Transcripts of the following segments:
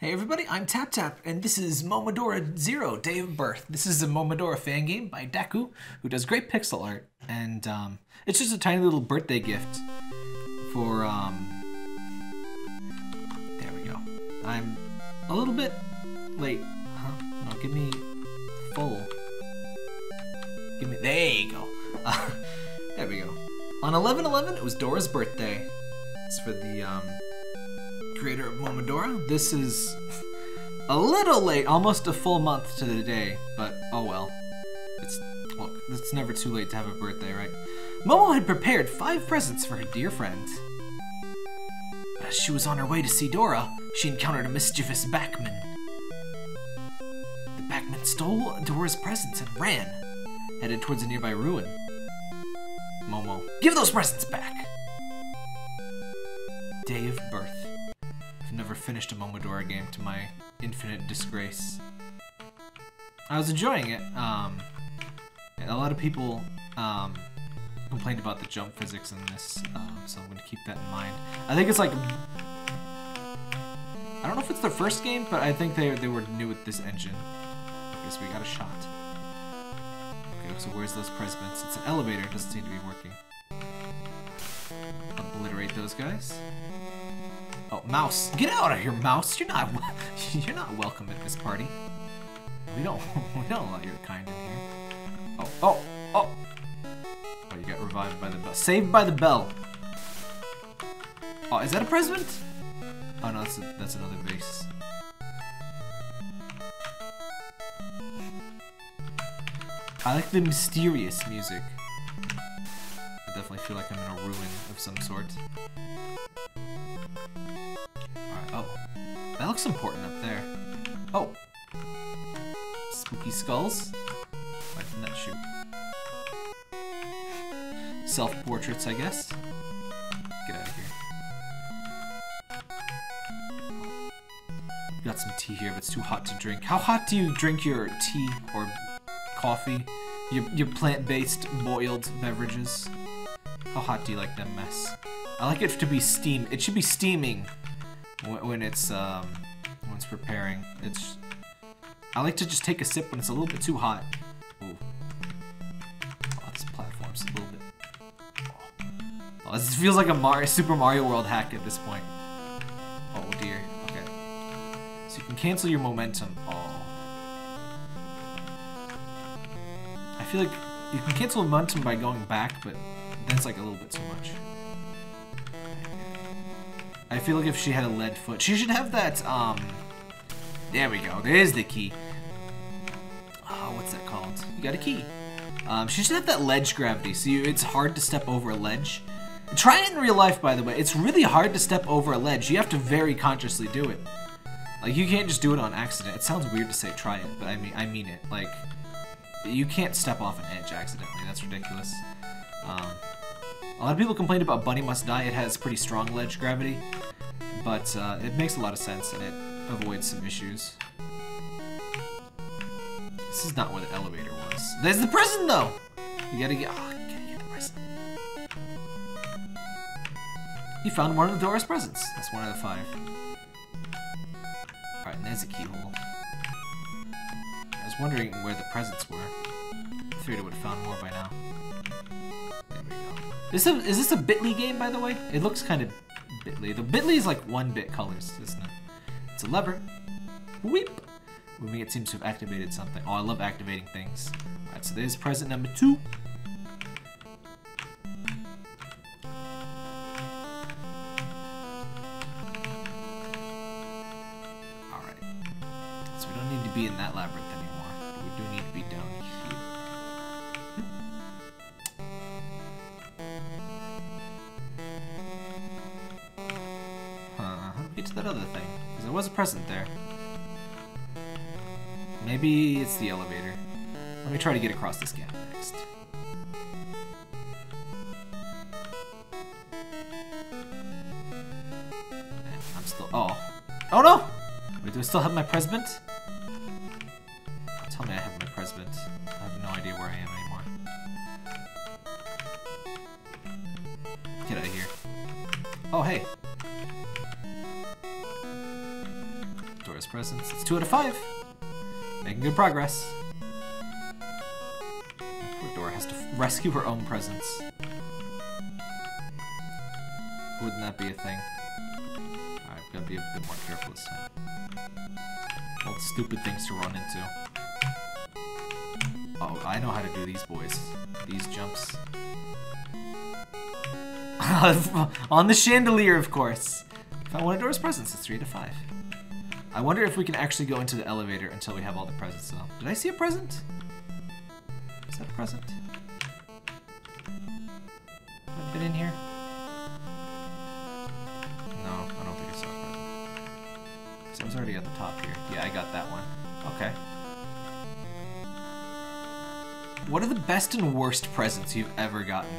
Hey everybody, I'm Tap Tap, and this is Momodora Zero, Day of Birth. This is a Momodora fan game by Deku, who does great pixel art, and um, it's just a tiny little birthday gift for, um, there we go. I'm a little bit late, huh? No, give me full. Give me, there you go. Uh, there we go. On 11-11, it was Dora's birthday. It's for the, um, creator of Momodora. This is a little late, almost a full month to the day, but oh well. It's look, it's never too late to have a birthday, right? Momo had prepared five presents for her dear friend. But as she was on her way to see Dora, she encountered a mischievous backman. The backman stole Dora's presents and ran, headed towards a nearby ruin. Momo, give those presents back! Day of birth. Never finished a Momodora game to my infinite disgrace. I was enjoying it. Um, a lot of people um, complained about the jump physics in this, um, so I'm going to keep that in mind. I think it's like... I don't know if it's their first game, but I think they, they were new with this engine. I guess we got a shot. Okay, so where's those presents? It's an elevator, it doesn't seem to be working. Obliterate those guys. Oh, mouse! Get out of here, mouse! You're not you're not welcome at this party. We don't we don't allow your kind in here. Oh oh oh! Oh, you got revived by the bell. Saved by the bell. Oh, is that a present? Oh no, that's a, that's another base. I like the mysterious music. I definitely feel like I'm in a ruin of some sort. That looks important up there. Oh! Spooky skulls? Why didn't that shoot? Self-portraits, I guess? Get out of here. Got some tea here, but it's too hot to drink. How hot do you drink your tea or coffee? Your, your plant-based boiled beverages? How hot do you like them mess? I like it to be steam. It should be steaming when it's um, when it's preparing. It's. I like to just take a sip when it's a little bit too hot. Ooh. Oh, this platform's a little bit. Oh. this feels like a Mario, Super Mario World hack at this point. Oh dear. Okay. So you can cancel your momentum. Oh. I feel like you can cancel momentum by going back, but that's like a little bit too much. I feel like if she had a lead foot, she should have that, um, there we go, there's the key. Oh, what's that called? You got a key. Um, she should have that ledge gravity, so you, it's hard to step over a ledge. Try it in real life, by the way. It's really hard to step over a ledge. You have to very consciously do it. Like, you can't just do it on accident. It sounds weird to say try it, but I mean, I mean it. Like, you can't step off an edge accidentally. That's ridiculous. Um, a lot of people complained about Bunny Must Die. It has pretty strong ledge gravity, but uh, it makes a lot of sense and it avoids some issues. This is not where the elevator was. There's the prison, though! You gotta get... Oh, you gotta get the prison. You found one of the Dora's presents. That's one out of five. Alright, and there's a keyhole. I was wondering where the presents were. I figured I would have found more by now. Is this, a, is this a Bitsy game, by the way? It looks kind of Bitsy. The Bitsy is like one-bit colors, isn't it? It's a lever. Weep! Moving it seems to have activated something. Oh, I love activating things. Alright, so there's present number two. Alright. So we don't need to be in that labyrinth anymore, but we do need to be down here. Was a present there. Maybe it's the elevator. Let me try to get across this gap next. I'm still. Oh. Oh no! Wait, do I still have my present? Presents. It's two out of five. Making good progress. Poor Dora has to rescue her own presents. Wouldn't that be a thing? Alright, gotta be a bit more careful this time. All the stupid things to run into. Oh, I know how to do these boys. These jumps. On the chandelier, of course. Found one of Dora's presents. It's 3 to 5. I wonder if we can actually go into the elevator until we have all the presents, though. Did I see a present? Is that a present? Have I been in here? No, I don't think I saw a present. So I was already at the top here. Yeah, I got that one. Okay. What are the best and worst presents you've ever gotten?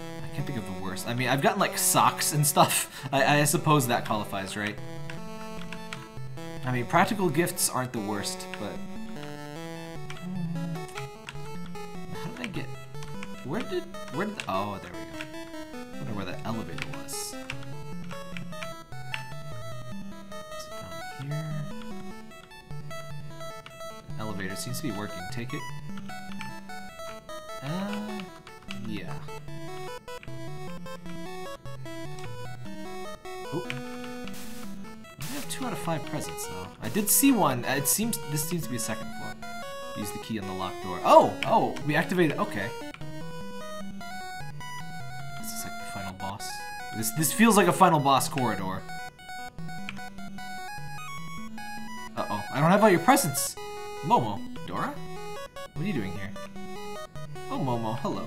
I can't think of the worst. I mean, I've gotten like socks and stuff. I, I suppose that qualifies, right? I mean, practical gifts aren't the worst, but... How did I get... Where did... Where did... The, oh, there we go. I wonder where that elevator was. Is it down here? Elevator seems to be working. Take it. Presents though. I did see one. It seems this seems to be a second floor. Use the key on the locked door. Oh, oh, we activated. Okay. This is like the final boss. This this feels like a final boss corridor. Uh oh, I don't have all your presents. Momo, Dora, what are you doing here? Oh, Momo, hello.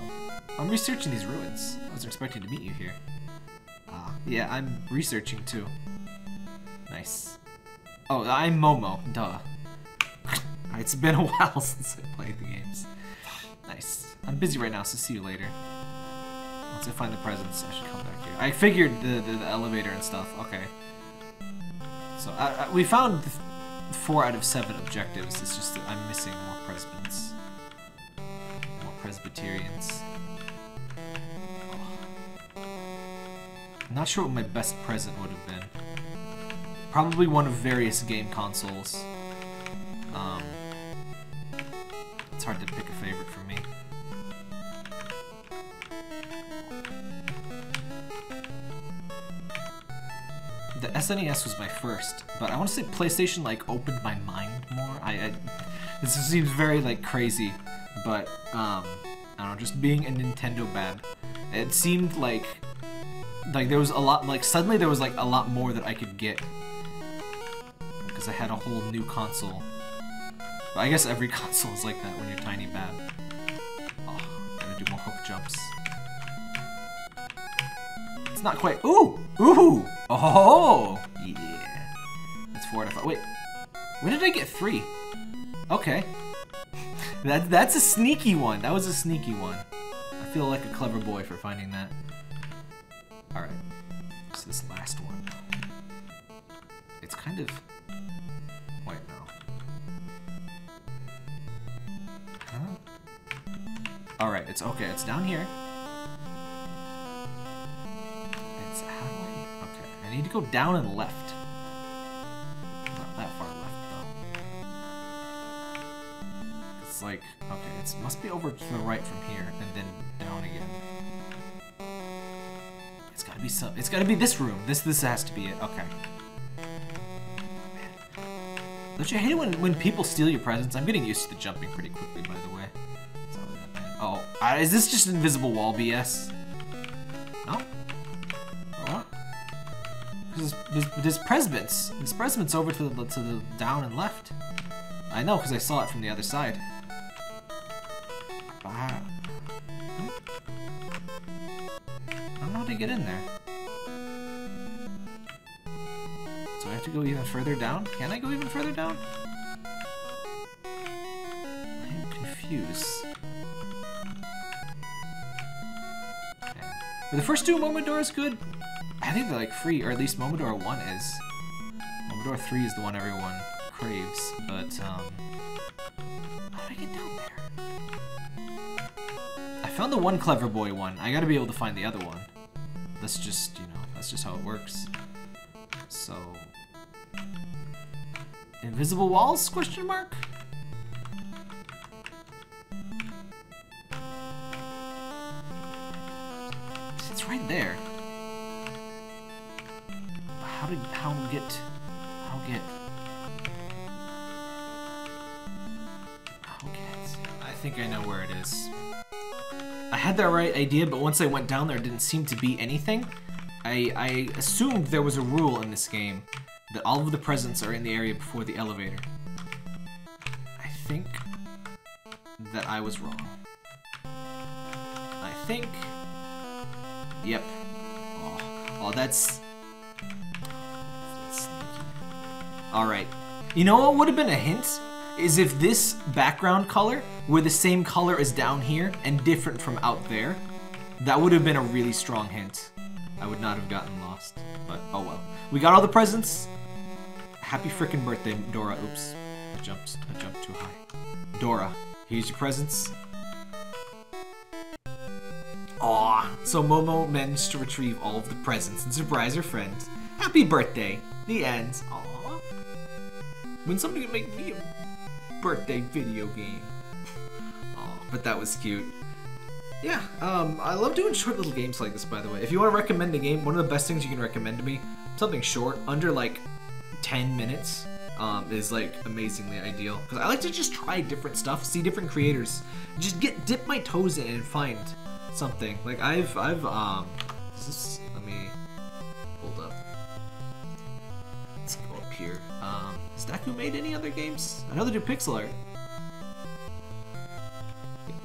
I'm researching these ruins. I wasn't expecting to meet you here. Ah, yeah, I'm researching too. Nice. Oh, I'm Momo, duh. it's been a while since I played the games. Nice. I'm busy right now, so see you later. Once I find the presents, I should come back here. I figured the, the, the elevator and stuff. Okay. So, uh, uh, we found four out of seven objectives. It's just that I'm missing more presbyts. More Presbyterians. I'm not sure what my best present would have been. Probably one of various game consoles. Um, it's hard to pick a favorite for me. The SNES was my first, but I want to say PlayStation like opened my mind more. I, I this seems very like crazy, but um, I don't know, just being a Nintendo bad, it seemed like like there was a lot like suddenly there was like a lot more that I could get because I had a whole new console. But I guess every console is like that when you're tiny bad. Oh, gotta do more hook jumps. It's not quite. Ooh, ooh, oh, yeah. That's four out of five. Wait, when did I get three? Okay, that that's a sneaky one. That was a sneaky one. I feel like a clever boy for finding that. All right, so this last one. It's kind of. All right, it's okay. It's down here. It's how do I? Okay, I need to go down and left. Not that far left though. It's like okay, it must be over to the right from here, and then down again. It's gotta be some. It's gotta be this room. This this has to be it. Okay. Don't you hate it when when people steal your presents? I'm getting used to the jumping pretty quickly, by the way. Uh, is this just invisible wall BS? No. What? Because there's, presbyts. There's over to the to the down and left. I know because I saw it from the other side. Ah. I don't know how to get in there. So I have to go even further down? Can I go even further down? I am confused. But the first two Momodora is good. I think they're like free, or at least Momodora 1 is. Momodora 3 is the one everyone craves, but um... How do I get down there? I found the one Clever Boy one. I gotta be able to find the other one. That's just, you know, that's just how it works. So... Invisible walls? Question mark. There. How did how get how get how get? I think I know where it is. I had that right idea, but once I went down there, didn't seem to be anything. I, I assumed there was a rule in this game that all of the presents are in the area before the elevator. I think that I was wrong. I think... Yep. Oh, oh that's... that's Alright. You know what would have been a hint? Is if this background color were the same color as down here and different from out there. That would have been a really strong hint. I would not have gotten lost. But oh well. We got all the presents. Happy frickin' birthday, Dora. Oops. I jumped I jumped too high. Dora, here's your presents. Aw, so Momo managed to retrieve all of the presents and surprise her friends. Happy birthday. The end. Aw. When somebody can make me a birthday video game. Aw, but that was cute. Yeah, um, I love doing short little games like this, by the way. If you want to recommend a game, one of the best things you can recommend to me, something short, under like 10 minutes, um, is like amazingly ideal. Because I like to just try different stuff, see different creators, just get dip my toes in and find something. Like I've, I've, um, this, let me, hold up. Let's go up here. Um, has Deku made any other games? I know they do pixel art.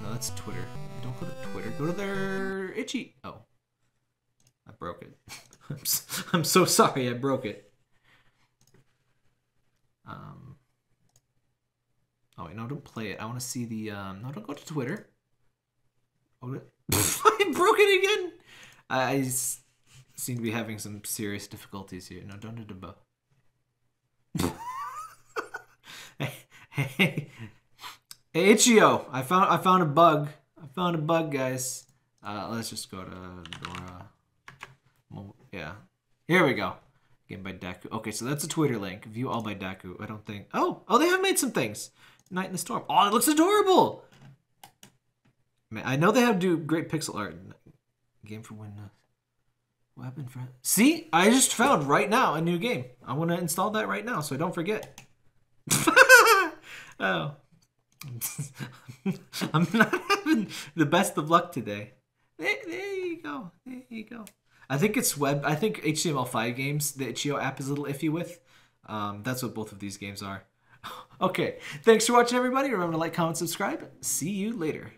No, that's Twitter. Don't go to Twitter. Go to their itchy. Oh, I broke it. I'm, so, I'm so sorry. I broke it. Um. Oh wait, no, don't play it. I want to see the. Um, no, don't go to Twitter. Oh, I broke it again. I, I seem to be having some serious difficulties here. No, don't do the. hey, hey, hey, Itch.io, I found I found a bug. I found a bug, guys. Uh, let's just go to Dora. Yeah. Here we go. Game by Deku. Okay, so that's a Twitter link. View all by Deku. I don't think. Oh, oh, they have made some things. Night in the Storm. Oh, it looks adorable. I know they have to do great pixel art. Game for when. Uh, happened for? See, I just found right now a new game. I want to install that right now so I don't forget. oh. I'm not having the best of luck today. There, there you go. There you go. I think it's web. I think HTML5 games, the Itch.io app is a little iffy with. Um, that's what both of these games are. okay. Thanks for watching, everybody. Remember to like, comment, subscribe. See you later.